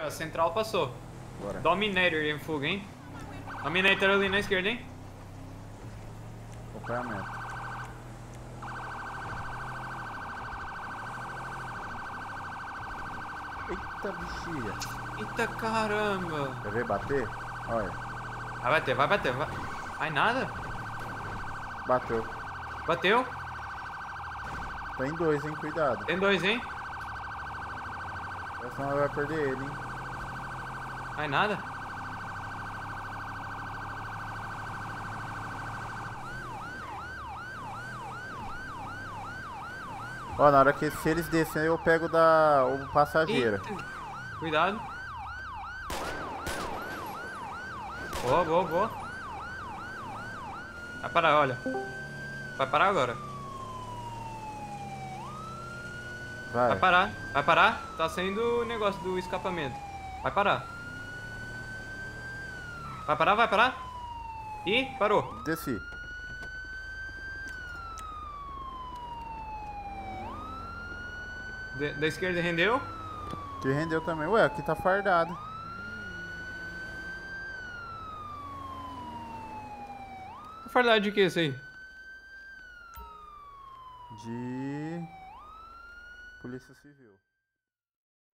A central passou. Bora. Dominator em fuga, hein? Dominator ali na esquerda, hein? Acompanhamento. Eita bexiga. Eita caramba! Quer ver bater? Olha. Vai bater, vai bater, vai. Ai, nada? Bateu. Bateu? Tá em dois, hein? Cuidado. Tem dois, hein? Senão vai perder ele, hein? Ai, nada? Ó, na hora que se eles descerem, eu pego da o passageiro. Eita. Cuidado. Boa, boa, boa. Vai parar, olha. Vai parar agora. Vai. Vai parar, vai parar. Tá saindo o negócio do escapamento. Vai parar. Vai parar, vai parar. Ih, parou. Desci. De- da esquerda rendeu. Que rendeu também. Ué, aqui tá fardado. Fardade de que isso aí? De. Polícia Civil.